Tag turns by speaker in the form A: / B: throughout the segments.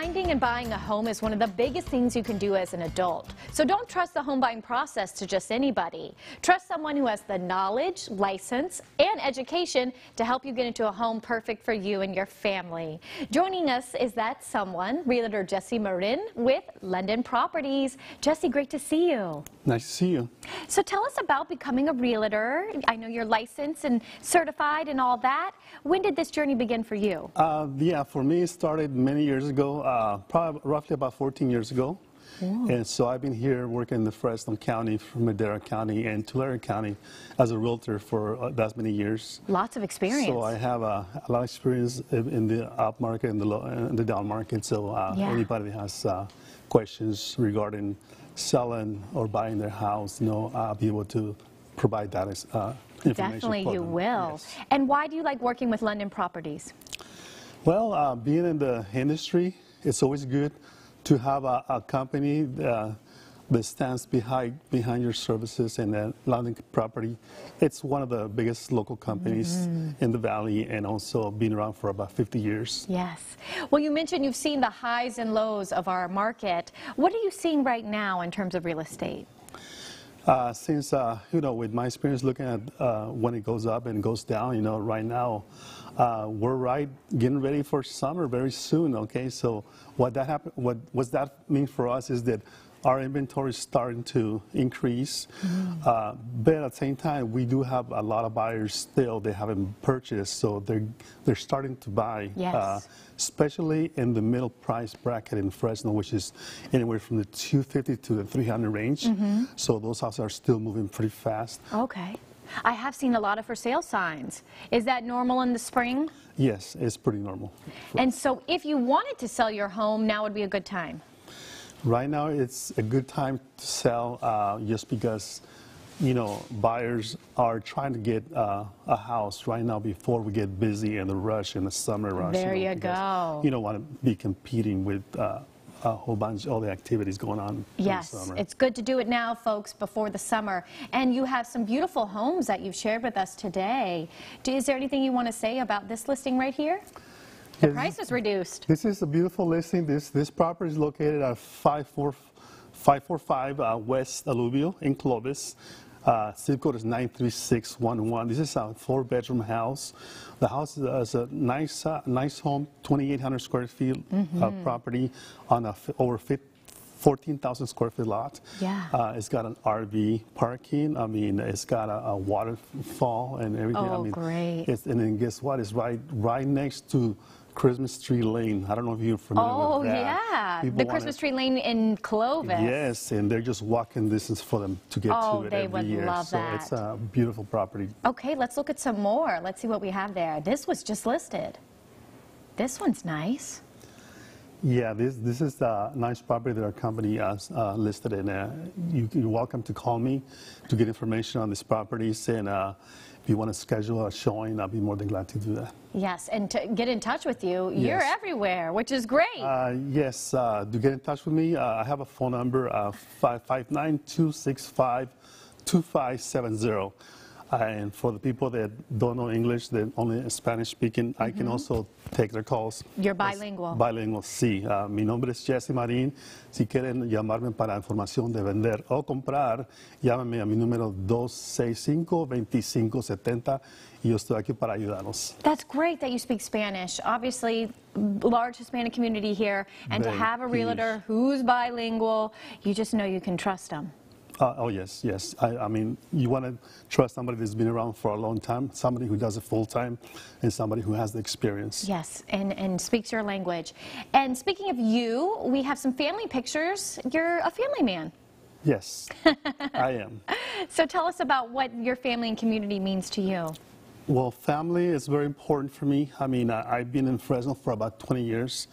A: Finding and buying a home is one of the biggest things you can do as an adult. So don't trust the home buying process to just anybody. Trust someone who has the knowledge, license, and education to help you get into a home perfect for you and your family. Joining us is that someone, Realtor Jesse Marin with London Properties. Jesse, great to see you.
B: Nice to see you.
A: So tell us about becoming a realtor. I know you're licensed and certified and all that. When did this journey begin for you?
B: Uh, yeah, for me, it started many years ago, uh, probably roughly about 14 years ago. And so I've been here working in the Fresno County, Madera County, and Tulare County as a realtor for uh, that many years.
A: Lots of experience.
B: So I have uh, a lot of experience in, the up market and the, low, in the down market. So uh,
A: Yeah.
B: anybody that has uh, questions regarding selling or buying their house, you know, I'll be able to provide that as, uh, information
A: Definitely you
B: them.
A: will.
B: Yes.
A: And why do you like working with London Properties?
B: Well, uh, being in the industry, it's always good to have a, a company uh, that stands behind behind your services and uh, London Property. It's one of the biggest local companies
A: Mm-hmm.
B: in the valley, and also been around for about 50 years.
A: Yes. Well, you mentioned you've seen the highs and lows of our market. What are you seeing right now in terms of real estate?
B: Uh, since uh, you know, with my experience looking at uh, when it goes up and goes down, you know, right now uh, we're right getting ready for summer very soon. Okay, so what that happen, what what's that mean for us is that our inventory is starting to increase, uh, but at the same time we do have a lot of buyers still they haven't purchased, so they're they're starting to buy.
A: Yes.
B: Uh, especially in the middle price bracket in Fresno, which is anywhere from the 250 to the 300 range.
A: Mm-hmm.
B: So those houses are still moving pretty fast.
A: Okay. I have seen a lot of for sale signs. Is that normal in the spring?
B: Yes, it's pretty normal.
A: And so if you wanted to sell your home, now would be a good time.
B: Right now, it's a good time to sell uh, just because, you know, buyers are trying to get uh, a house right now before we get busy in the rush in the summer rush.
A: There
B: know,
A: you go.
B: You don't want to be competing with uh, a whole bunch, of all the activities going on
A: Yes, it's good to do it now, folks, before the summer. And you have some beautiful homes that you've shared with us today. Do- Is there anything you want to say about this listing right here? The price is reduced.
B: This is a beautiful listing. This this property is located at 54 545 uh, West Alluvial in Clovis. Uh, zip code is 93611. This is a four-bedroom house. The house is, a- is a nice, uh, nice home, 2,800 square feet
A: Mm-hmm.
B: uh, property on a f- over 14,000 square feet lot.
A: Yeah.
B: Uh, it's got an RV parking. I mean, it's got a, a waterfall and everything. I
A: Oh,
B: mean,
A: great.
B: It's, and then guess what? It's right right next to Christmas Tree Lane. I don't know if you're familiar
A: Oh,
B: with that.
A: Oh, yeah.
B: People
A: The Christmas tree lane in Clovis.
B: Yes, and they're just walking distance for them to get
A: Oh,
B: to it
A: they
B: every
A: would
B: year.
A: love
B: so it's a beautiful property.
A: Okay, let's look at some more. Let's see what we have there. This was just listed. This one's nice.
B: Yeah, this this is a nice property that our company has uh, listed, and uh, you, you're welcome to call me to get information on these properties. And uh, if you want to schedule a showing, I'll be more than glad to do that.
A: Yes, and to get in touch with you, you're everywhere, which is great.
B: Uh, yes, uh, to get in touch with me, uh, I have a phone number, uh, 559-265-2570. Uh, and for the people that don't know English, that only Spanish speaking, I can also take their calls.
A: You're bilingual.
B: Bilingual, sí. Uh, mi nombre es Jesse Marín. Si quieren llamarme para información de vender o comprar, llámame a mi número 265-2570 y yo estoy aquí para ayudarlos.
A: That's great that you speak Spanish. Obviously, large Hispanic community here, and to have a realtor who's bilingual, you just know you can trust them.
B: Uh, oh yes, yes. I, I mean, you want to trust somebody that's been around for a long time, somebody who does it full time, and somebody who has the experience.
A: Yes, and, and speaks your language. And speaking of you, we have some family pictures. You're a family man.
B: Yes, I am.
A: So tell us about what your family and community means to you.
B: Well, family is very important for me. I mean, I, I've been in Fresno for about 20 years.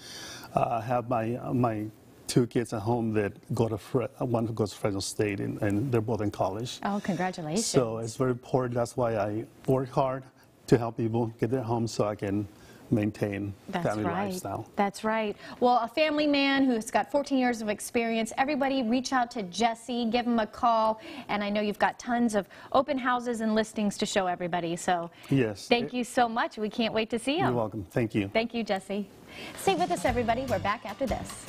B: Uh, I have my uh, my two kids at home that go to Fre- one who goes to Fresno State, and, and they're both in college.
A: Oh, congratulations.
B: So it's very important. That's why I work hard to help people get their homes so I can maintain
A: That's
B: family
A: right.
B: lifestyle.
A: That's right. Well, a family man who's got 14 years of experience. Everybody reach out to Jesse, give him a call, and I know you've got tons of open houses and listings to show everybody. So
B: Yes.
A: thank you so much. We can't wait to see
B: you.
A: You're
B: welcome. Thank you.
A: Thank you, Jesse. Stay with us, everybody. We're back after this.